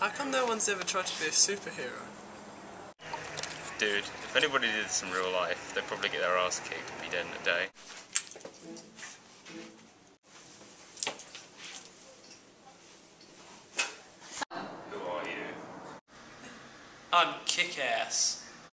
How come no one's ever tried to be a superhero? Dude, if anybody did this in real life, they'd probably get their ass kicked and be dead in a day. Who are you? I'm kick ass.